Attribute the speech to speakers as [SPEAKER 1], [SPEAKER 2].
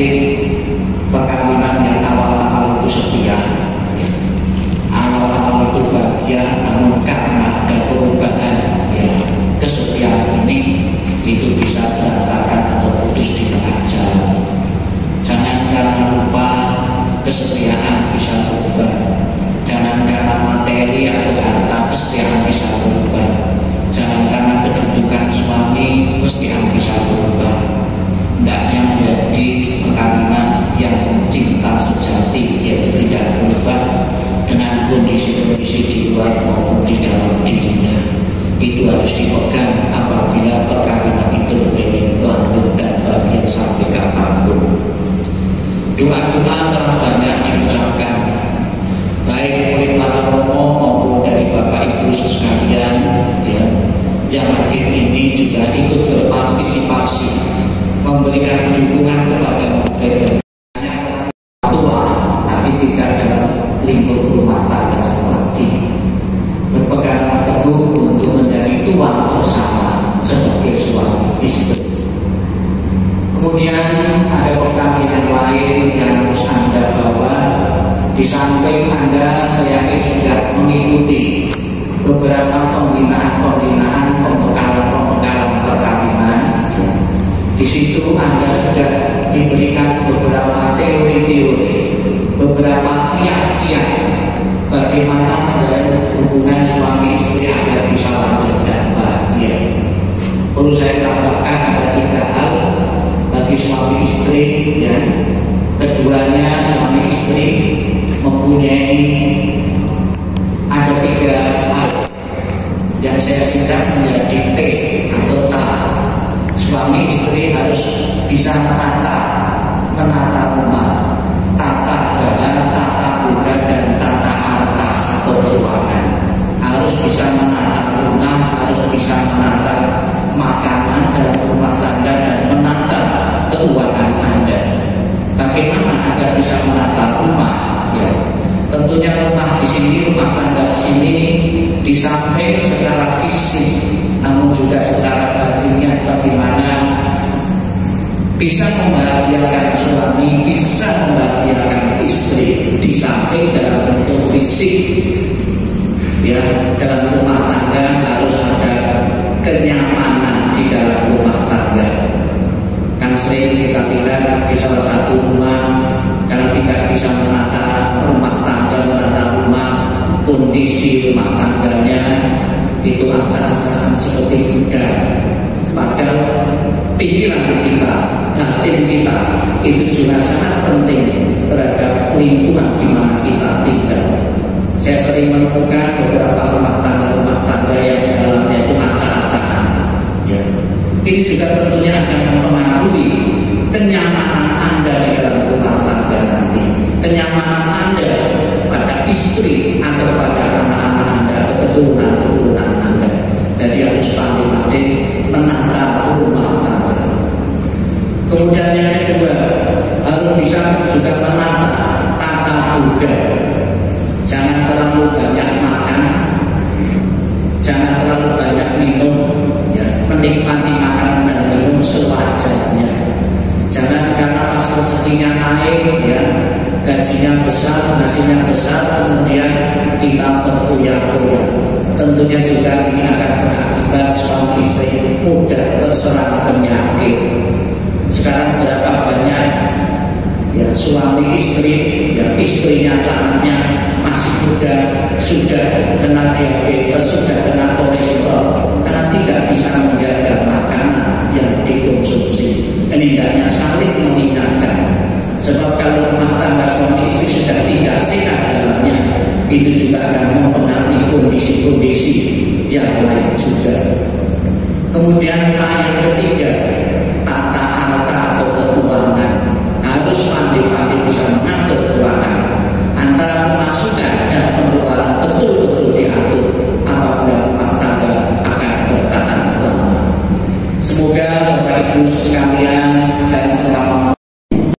[SPEAKER 1] yakin perkawinan yang awal-awal itu setia. Awal-awal itu bahagia namun karena ada perubahan ya kesetiaan ini itu bisa berantakan atau putus di tengah jalan. Jangan karena lupa kesetiaan bisa berubah. Jangan karena materi atau harta kesetiaan bisa berubah. Jangan karena kedudukan suami kesetiaan bisa berubah menjadi lingkup rumah tangga seperti berpegang teguh untuk menjadi tuan bersama sebagai suami istri. Kemudian ada pertanyaan lain yang harus anda bawa. Di samping anda saya yakin sudah mengikuti beberapa pembinaan-pembinaan pembekalan-pembekalan perkawinan. Di situ Anda sudah diberikan beberapa teori-teori, beberapa kiat-kiat bagaimana hubungan suami istri agar bisa lanjut dan bahagia. Perlu saya tambahkan ada tiga hal bagi suami istri ya. Keduanya suami istri mempunyai ada tiga hal yang saya singkat menjadi T atau ta suami istri harus bisa menata di samping secara fisik namun juga secara batinnya bagaimana bisa membahagiakan suami, bisa membahagiakan istri di samping dalam bentuk fisik. Ya dalam rumah tangga harus ada kenyamanan di dalam rumah tangga. Kan sering kita lihat di salah satu rumah kondisi rumah tangganya itu acara-acara seperti Buddha padahal pikiran kita batin kita itu juga sangat penting terhadap lingkungan di mana kita tinggal. Saya sering menemukan beberapa rumah tangga rumah tangga yang dalamnya itu acak-acakan ya. ini juga tentunya akan mempengaruhi anda keturunan-keturunan jadi harus pandai-pandai menata rumah tangga. Kemudian yang kedua harus bisa juga menata tata buka. Jangan terlalu banyak makan, jangan terlalu banyak minum, ya menikmati makanan dan minum sewajarnya. Jangan karena pas rezekinya naik, ya gajinya besar, nasinya besar, kemudian kita berfoya-foya tentunya juga ini akan berakibat suami istri mudah terserang penyakit. Sekarang berapa banyak ya suami istri, ya istrinya anaknya masih muda sudah kena diabetes, sudah kena kolesterol karena tidak bisa menjaga makanan yang dikonsumsi. Hendaknya saling mengingatkan. Sebab kalau rumah tangga suami istri sudah tidak sehat dalamnya, itu juga akan mempengaruhi kondisi-kondisi yang lain juga. Kemudian ketiga